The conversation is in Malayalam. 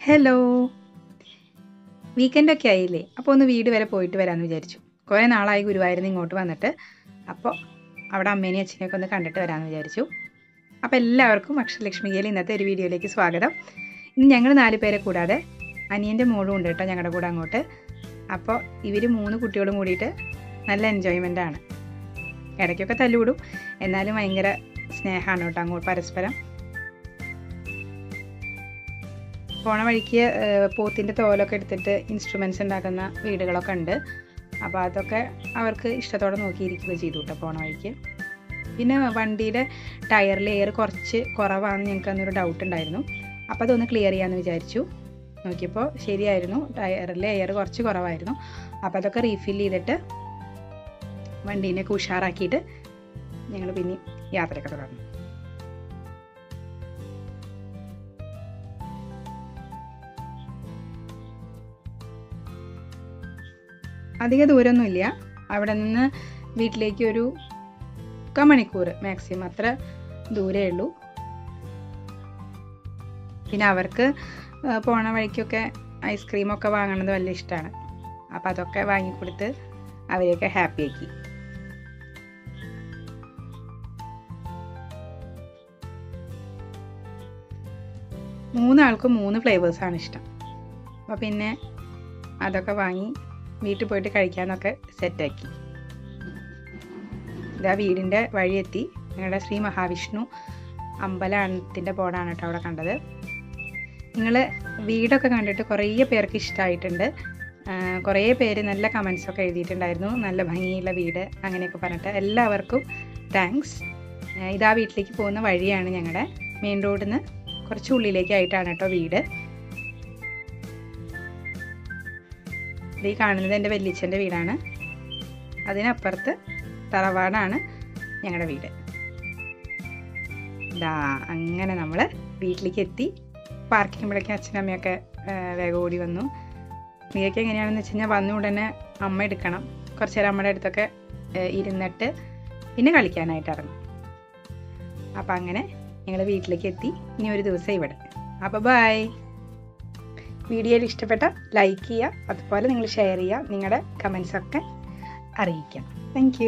ഹലോ വീക്കെൻഡൊക്കെ ആയില്ലേ? അപ്പോൾ ഒന്ന് വീട് വരെ പോയിട്ട് വരാമെന്ന് വിചാരിച്ചു. കുറേ നാളായി ഗുരുവായൂരിൽ ഇങ്ങോട്ട് വന്നിട്ട്. അപ്പോൾ അവിടെ അമ്മേനെയും അച്ഛനെയൊക്കെ ഒന്ന് കണ്ടിട്ട് വരാമെന്ന് വിചാരിച്ചു. അപ്പോൾ എല്ലാവർക്കും അക്ഷരലക്ഷ്മിയിൽ ഇന്നത്തെ ഒരു വീഡിയോയിലേക്ക് സ്വാഗതം. ഇന്ന് ഞങ്ങൾ നാല് പേരെ കൂടാതെ അനിയന്റെ മോളും ഉണ്ട് കേട്ടോ ഞങ്ങളുടെ കൂടെ അങ്ങോട്ട്. അപ്പോൾ ഇവർ മൂന്ന് കുട്ടികളും കൂടിയിട്ട് നല്ല എൻജോയ്മെന്റ് ആണ്. ഇടയ്ക്കൊക്കെ തല്ലുവിടും. എന്നാലും ഭയങ്കര സ്നേഹമാണ് കേട്ടോ അങ്ങോട്ട് പരസ്പരം. പോണ വഴിക്ക് പോത്തിന്റെ തോലൊക്കെ എടുത്തിട്ട് ഇൻസ്ട്രുമെന്റ്സ് ഉണ്ടാക്കുന്ന വീടുകളൊക്കെ ഉണ്ട്. അപ്പോൾ അതൊക്കെ അവർക്ക് ഇഷ്ടത്തോടെ നോക്കിയിരിക്കുക ചെയ്തു കേട്ടോ പോണ വഴിക്ക്. പിന്നെ വണ്ടിയുടെ ടയറിൽ എയർ കുറച്ച് കുറവാണെന്ന് ഞങ്ങൾക്ക് അന്നൊരു ഡൗട്ട് ഉണ്ടായിരുന്നു. അപ്പോൾ അതൊന്ന് ക്ലിയർ ചെയ്യാമെന്ന് വിചാരിച്ചു. നോക്കിയപ്പോൾ ശരിയായിരുന്നു. ടയർ എയർ കുറച്ച് കുറവായിരുന്നു. അപ്പോൾ അതൊക്കെ റീഫിൽ ചെയ്തിട്ട് വണ്ടീനെയൊക്കെ ഉഷാറാക്കിയിട്ട് ഞങ്ങൾ പിന്നെ യാത്രയൊക്കെ തുടർന്നു. അധിക ദൂരമൊന്നുമില്ല അവിടെ നിന്ന് വീട്ടിലേക്ക് ഒരു മുക്കാൽ മണിക്കൂർ മാക്സിമം അത്ര ദൂരേ ഉള്ളൂ. പിന്നെ അവർക്ക് പോണ വഴിക്കൊക്കെ ഐസ്ക്രീമൊക്കെ വാങ്ങണത് വലിയ ഇഷ്ടമാണ് അപ്പോൾ അതൊക്കെ വാങ്ങിക്കൊടുത്ത് അവരെയൊക്കെ ഹാപ്പിയാക്കി മൂന്നാൾക്കും മൂന്ന് ഫ്ലേവേഴ്സാണ് ഇഷ്ടം. അപ്പോൾ പിന്നെ അതൊക്കെ വാങ്ങി വീട്ടിൽ പോയിട്ട് കഴിക്കാമെന്നൊക്കെ സെറ്റാക്കി. ഇതാ വീടിന്റെ വഴിയെത്തി. ഞങ്ങളുടെ ശ്രീ മഹാവിഷ്ണു അമ്പലത്തിന്റെ ബോർഡാണ് കേട്ടോ അവിടെ കണ്ടത്. നിങ്ങൾ വീടൊക്കെ കണ്ടിട്ട് കുറേ പേർക്ക് ഇഷ്ടമായിട്ടുണ്ട് കുറേ പേര് നല്ല കമൻസൊക്കെ എഴുതിയിട്ടുണ്ടായിരുന്നു. നല്ല ഭംഗിയുള്ള വീട് അങ്ങനെയൊക്കെ പറഞ്ഞിട്ട് എല്ലാവർക്കും താങ്ക്സ് ഇതാ വീട്ടിലേക്ക് പോകുന്ന വഴിയാണ് ഞങ്ങളുടെ മെയിൻ റോഡിൽ നിന്ന് കുറച്ച് ഉള്ളിലേക്കായിട്ടാണ് കേട്ടോ വീട്. ഈ കാണുന്നത് എന്റെ വല്യച്ഛന്റെ വീടാണ്. അതിനപ്പുറത്ത് തറവാടാണ് ഞങ്ങളുടെ വീട്. ഇതാ അങ്ങനെ നമ്മൾ വീട്ടിലേക്ക് എത്തി പാർക്കിക്കുമ്പോഴേക്കും അച്ഛനും അമ്മയൊക്കെ വേഗം ഓടി വന്നു. നീയൊക്കെ എങ്ങനെയാണെന്ന് വെച്ച് കഴിഞ്ഞാൽ വന്ന ഉടനെ അമ്മ എടുക്കണം. കുറച്ച് നേരം അമ്മയുടെ അടുത്തൊക്കെ ഇരുന്നിട്ട് പിന്നെ കളിക്കാനായിട്ട് ഇറങ്ങും. അപ്പം അങ്ങനെ ഞങ്ങൾ വീട്ടിലേക്ക് എത്തി ഇനി ഒരു ദിവസം ഇവിടെ. അപ്പോൾ ബായ് വീഡിയോയിൽ ഇഷ്ടപ്പെട്ട ലൈക്ക് ചെയ്യുക അതുപോലെ നിങ്ങൾ ഷെയർ ചെയ്യുക നിങ്ങളുടെ കമൻസൊക്കെ അറിയിക്കാം താങ്ക്